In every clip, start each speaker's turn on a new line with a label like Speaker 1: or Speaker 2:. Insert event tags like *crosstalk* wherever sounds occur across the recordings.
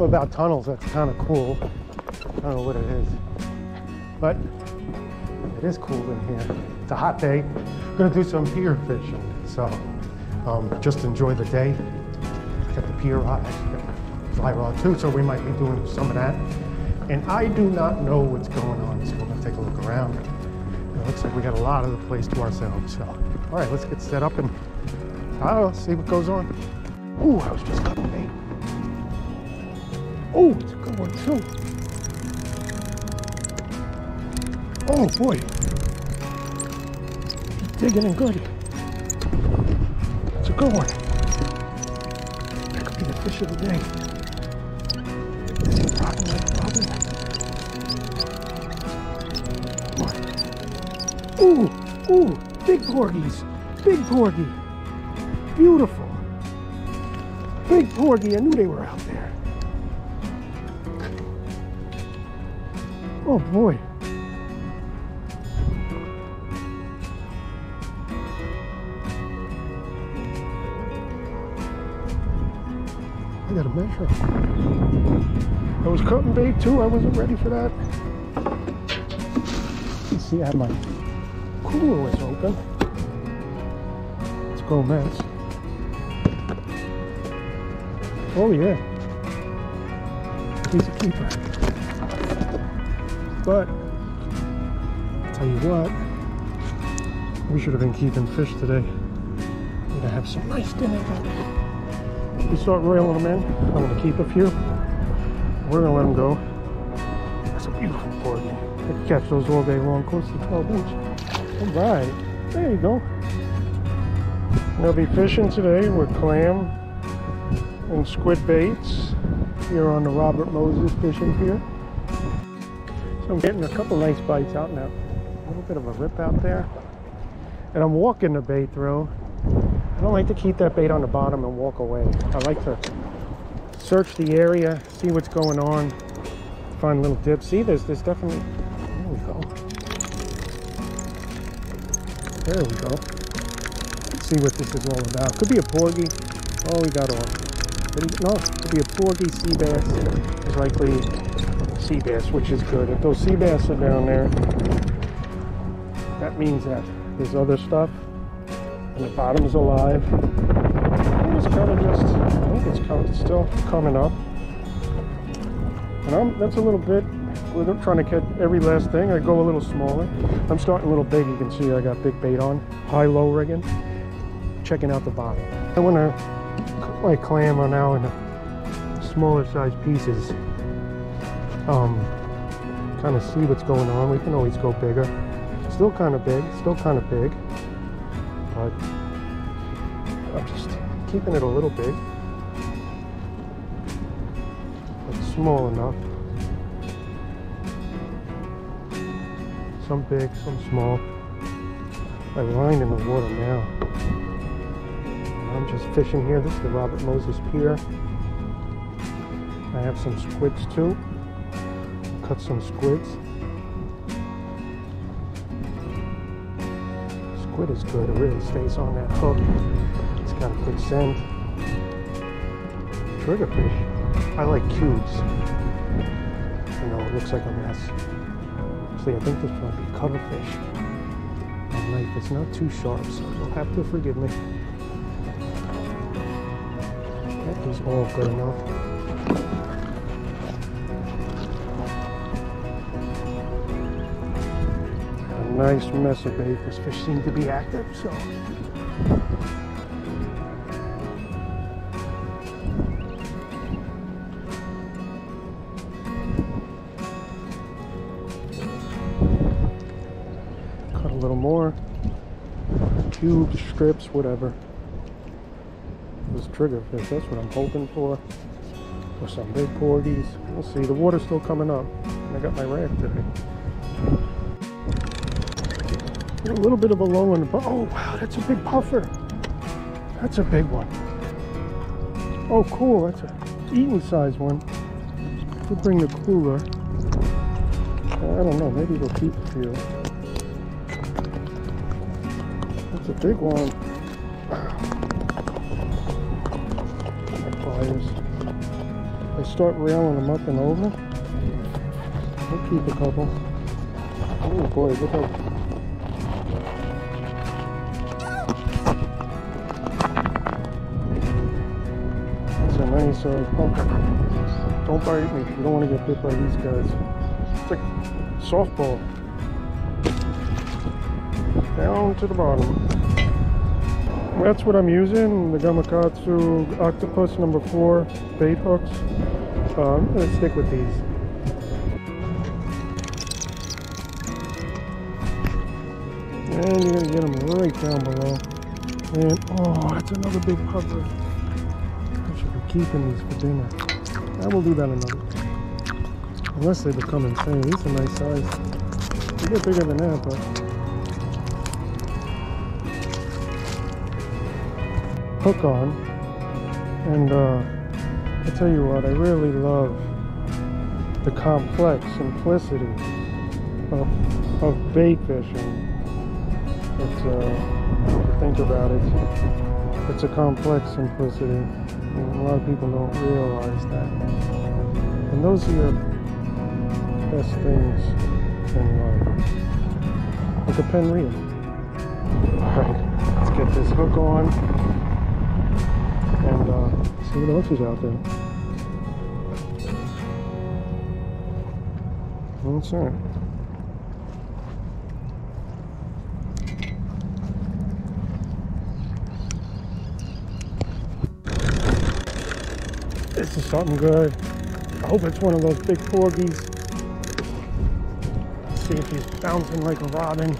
Speaker 1: something about tunnels that's kind of cool. I don't know what it is, but it is cool in here. It's a hot day. I'm gonna do some pier fishing, so um, just enjoy the day. Got the pier rod, fly rod too, so we might be doing some of that. And I do not know what's going on, so we're gonna take a look around. It looks like we got a lot of the place to ourselves. So, all right, let's get set up and I'll see what goes on. Ooh, I was just cutting bait. Oh, it's a good one too. Oh boy, he's digging in good. It's a good one. That could be the fish of the day. Probably. Ooh, ooh, big porgies, big porgy. Beautiful. Big porgy, I knew they were out there. Oh boy. I gotta measure. I was cutting bait too, I wasn't ready for that. Let's see, I have my cooler was open. Let's go mess. Oh yeah. He's a keeper. But I'll tell you what, we should have been keeping fish today. We're gonna have some nice dinner. We start roiling them in. I'm gonna keep a few. We're gonna let them go. That's a beautiful porgy. I can catch those all day long, close to 12 inch. All right, there you go. We'll be fishing today with clam and squid baits here on the Robert Moses fishing pier. I'm getting a couple nice bites out now. A little bit of a rip out there. And I'm walking the bait through. I don't like to keep that bait on the bottom and walk away. I like to search the area, see what's going on, find little dips. See, there's, there's definitely, there we go. There we go. Let's see what this is all about. Could be a porgy. Oh, we got off. No, could be a porgy sea bass. It's likely sea bass, which is good. If those sea bass are down there, that means that there's other stuff and the bottom is alive. It's kind of just, I think it's kind of still coming up. And I'm, that's a little bit, we're trying to catch every last thing. I go a little smaller. I'm starting a little big. You can see I got big bait on, high-low rigging. Checking out the bottom. I want to my clam are now in smaller size pieces. Um, kind of see what's going on. We can always go bigger. Still kind of big, still kind of big. But I'm just keeping it a little big. But small enough. Some big, some small. I line in the water now. I'm just fishing here. This is the Robert Moses Pier. I have some squids too. Cut some squids. Squid is good. It really stays on that hook. It's got a good scent. Triggerfish. I like cubes. You know, it looks like a mess. See, I think this might be cuttlefish. My knife is not too sharp, so you'll have to forgive me. That is all good enough. Nice mess of bait. This fish seemed to be active, so. Cut a little more. Cubes, strips, whatever. This triggerfish, that's what I'm hoping for. Or some big porgies. We'll see. The water's still coming up. I got my raft today. A little bit of a low one. but- Oh, wow, that's a big puffer. That's a big one. Oh, cool. That's a eating size one. We'll bring the cooler. I don't know. Maybe we'll keep a few. That's a big one. I start reeling them up and over, I'll keep a couple. Oh boy, look how Uh, pump. Don't bite me. You don't want to get bit by these guys. It's like softball. Down to the bottom. That's what I'm using, the Gamakatsu Octopus number four bait hooks. Uh, I'm gonna stick with these. And you're gonna get them right down below. And oh, that's another big puffer. Keeping these for dinner. I will do that another. time. Unless they become insane. These are nice size. They get bigger than that, but hook on. And uh, I tell you what, I really love the complex simplicity of, of bait fishing. It's, uh, if think about it, it's a complex simplicity. A lot of people don't realize that. And those are your best things in life. Like a Penn reel. Alright, let's get this hook on and uh, see what else is out there. What's that? This is something good. I hope it's one of those big porgies. See if he's bouncing like a robin.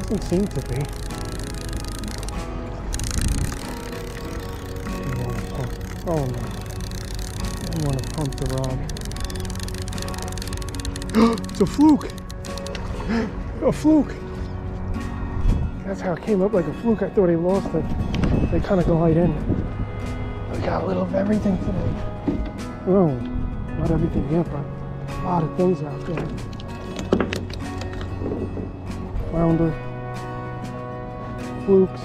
Speaker 1: Doesn't seem to be. Oh, oh no. I want to pump the rod. *gasps* it's a fluke! A fluke! That's how it came up like a fluke. I thought he lost it. They kind of glide in. Got a little of everything today. Oh, not everything yet, but a lot of things out there. Flounder. Flukes.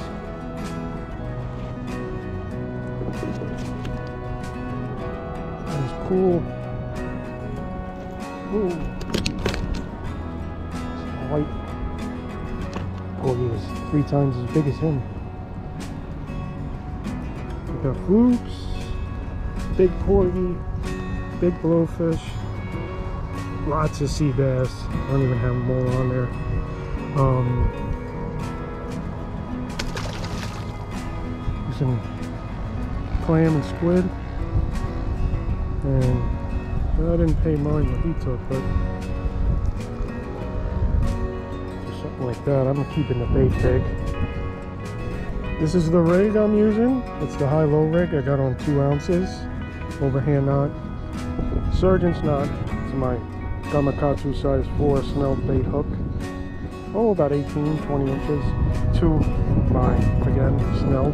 Speaker 1: That is cool. Ooh. White porgy is three times as big as him. Got flukes, big porgy, big blowfish, lots of sea bass. I don't even have more on there. Um, some clam and squid. And well, I didn't pay mine what he took, but something like that, I'm keeping the bait big. This is the rig I'm using. It's the high-low rig. I got on two ounces overhand knot. Surgeon's knot. It's my Gamakatsu size 4 snell bait hook. Oh, about 18, 20 inches. To my, again, snelled.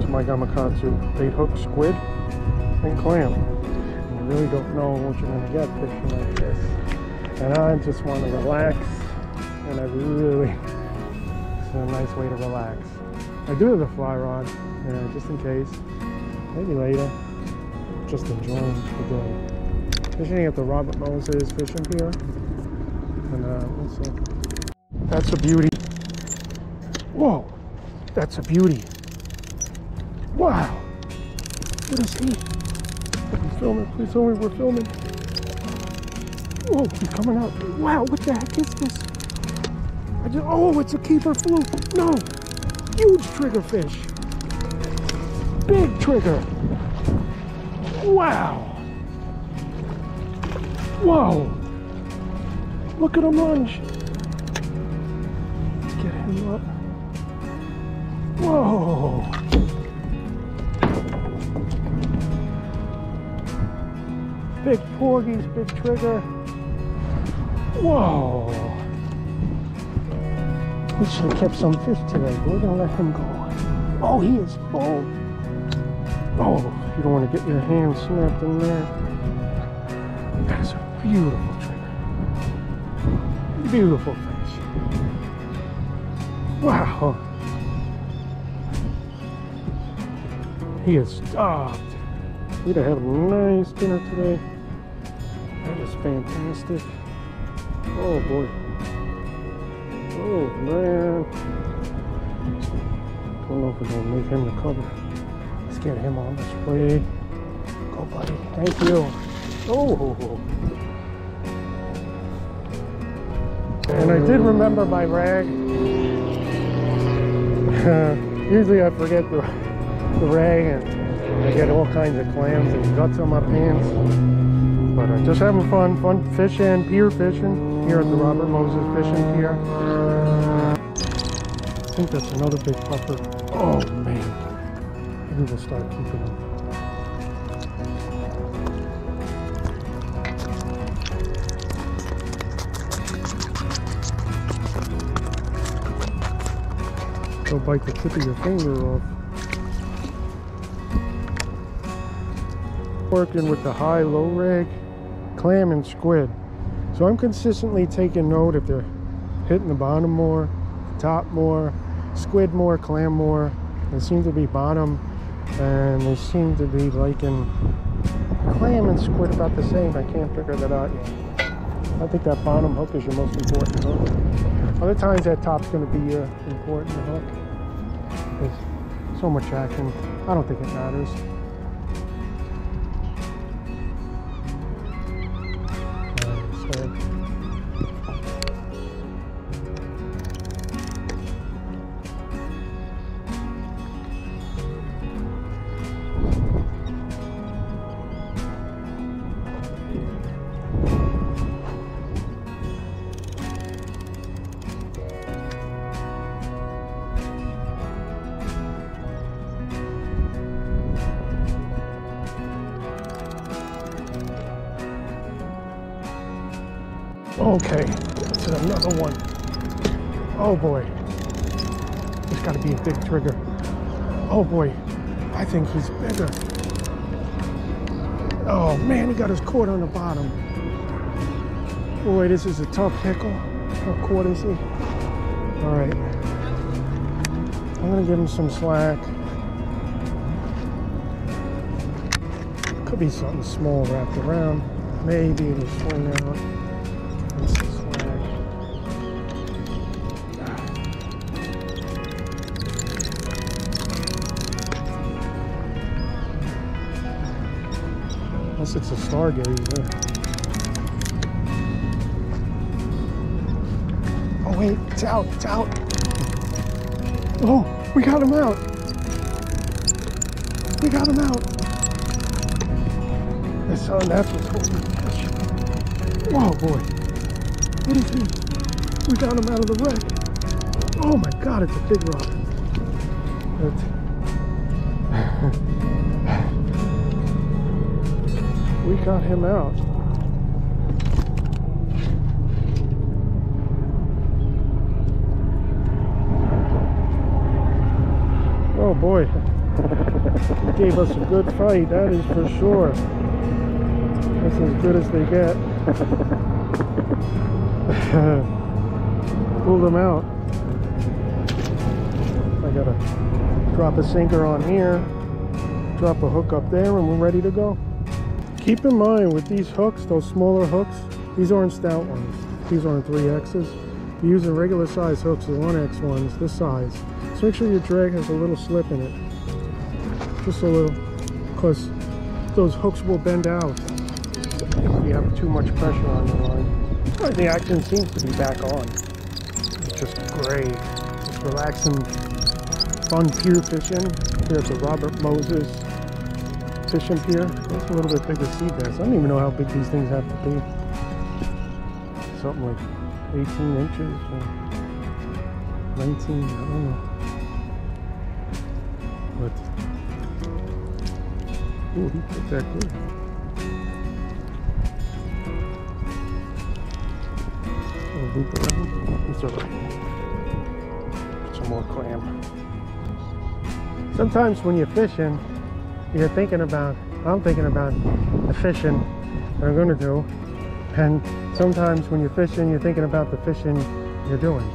Speaker 1: To my Gamakatsu bait hook, squid, and clam. You really don't know what you're going to get fishing like this. And I just want to relax. And I really, *laughs* it's a nice way to relax. I do have a fly rod, yeah, just in case. Maybe later. Just enjoying the day. Fishing at the Robert Moses Fishing Pier. And uh, we'll see. That's a beauty. Whoa, that's a beauty. Wow. What is he? Please film it. Please tell me we're filming. Oh, he's coming out. Wow, what the heck is this? I just, oh, it's a keeper fluke. No, huge trigger fish. Big trigger. Wow. Whoa. Look at him lunge. Get him up. Whoa. Big porgies, big trigger. Whoa. We should have kept some fish today. We're gonna let him go. Oh, he is full. Oh, you don't want to get your hand snapped in there. That is a beautiful trigger. Beautiful fish. Wow. He is stopped. We'd have a nice dinner today. That is fantastic. Oh boy. Oh man. Don't know if we're gonna make him recover. Let's get him on the spray. Go buddy. Thank you. Oh. And I did remember my rag. *laughs* Usually I forget the, the rag and I get all kinds of clams and guts on my pants. But I'm just having fun, fun fishing, pier fishing here at the Robert Moses Fishing Pier. I think that's another big puffer. Oh man, maybe we'll start keeping them. They'll bite the tip of your finger off. Working with the high-low rig, clam and squid. So I'm consistently taking note if they're hitting the bottom more, top more, squid more, clam more. They seem to be bottom and they seem to be liking clam and squid about the same. I can't figure that out yet. I think that bottom hook is your most important hook. Other times that top's going to be your important hook. There's so much action. I don't think it matters. Okay, that's another one. Oh boy. It's got to be a big trigger. Oh boy, I think he's bigger. Oh man, he got his cord on the bottom. Boy, this is a tough pickle. How cord is he? All right. I'm gonna give him some slack. Could be something small wrapped around. Maybe it'll swing out. Unless it's a stargazer. Oh wait, it's out, it's out. Oh, we got him out. We got him out. That's, that's the fish. Whoa, boy. What is he? We got him out of the wreck. Oh my God, it's a big rock. It's- got him out. Oh boy. He gave us a good fight, that is for sure. That's as good as they get. *laughs* Pulled him out. I gotta drop a sinker on here, drop a hook up there, and we're ready to go. Keep in mind with these hooks, those smaller hooks, these aren't stout ones. These aren't 3Xs. You're using regular size hooks, the 1X ones, this size. So make sure your drag has a little slip in it. Just a little, because those hooks will bend out if you have too much pressure on the line. But the action seems to be back on. It's just great. Just relaxing, fun pier fishing here at the Robert Moses fishing pier. It's a little bit bigger sea bass. I don't even know how big these things have to be. Something like 18 inches or 19, I don't know. But, ooh, he put that good. Oh, Loop around. It's alright. Some more clam. Sometimes when you're fishing, you're thinking about, I'm thinking about the fishing that I'm going to do. And sometimes when you're fishing, you're thinking about the fishing you're doing.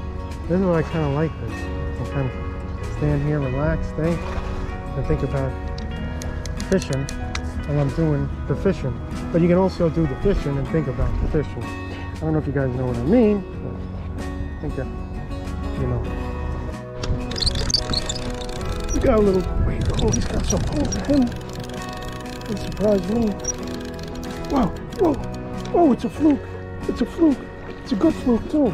Speaker 1: This is what I kind of like this. I kind of stand here, relax, think, and think about fishing while I'm doing the fishing. But you can also do the fishing and think about the fishing. I don't know if you guys know what I mean, but I think that, you know. We got a little, wait, oh, he's got some holes in him. It surprised me. Whoa, whoa, oh, it's a fluke. It's a fluke. It's a good fluke, too.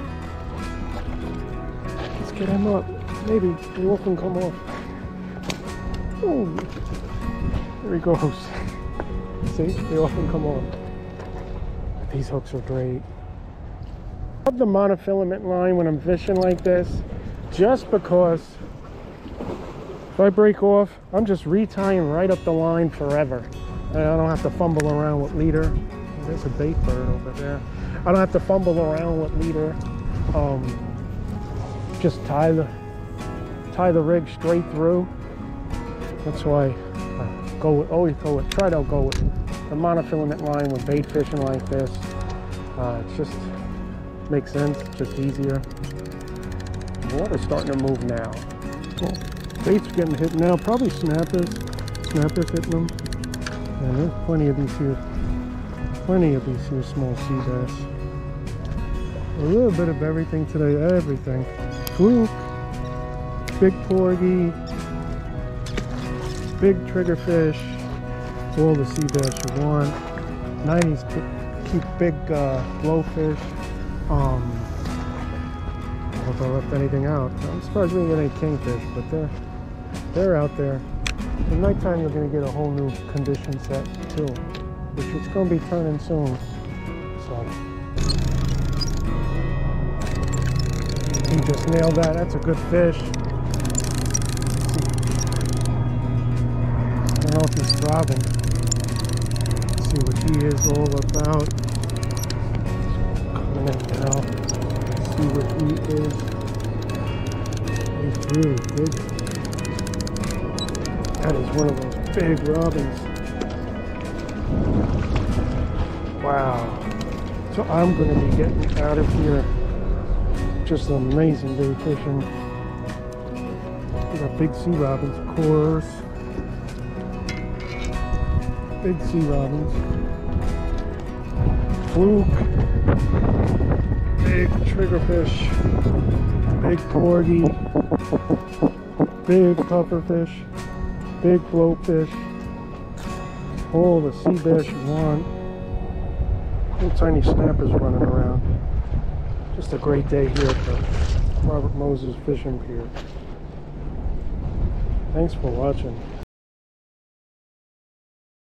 Speaker 1: Let's get him up. Maybe the wolf can come off. Oh, there he goes. *laughs* See, they often come on. These hooks are great. I love the monofilament line when I'm fishing like this, just because if I break off, I'm just retying right up the line forever. I don't have to fumble around with leader. There's a bait bird over there. I don't have to fumble around with leader. Um, just tie the tie the rig straight through. That's why I go with, always go with, try to go with the monofilament line with bait fishing like this. Uh, it just makes sense, just easier. The water's starting to move now. Well, bait's getting hit now, probably snappers. Snappers hitting them. And there's plenty of these here, plenty of these here small sea bass. A little bit of everything today, everything. Fluke, big porgy, big triggerfish, all the sea bass you want. 90s keep big uh, blowfish. Um, I don't know if I left anything out. I'm surprised we didn't get any kingfish, but they're they're out there. At nighttime, you're going to get a whole new condition set too, which is going to be turning soon. So he just nailed that. That's a good fish. I don't know if he's throbbing. Let's see what he is all about. Coming in now. See what he is. He's really big. That is one of those big robins. Wow. So I'm going to be getting out of here. Just an amazing day fishing. We got big sea robins, of course. Big sea robins. Fluke. Big triggerfish. Big porgy. Big pufferfish. Big blowfish. All the sea bass you want. Little tiny snappers running around. Just a great day here at the Robert Moses Fishing Pier. Thanks for watching.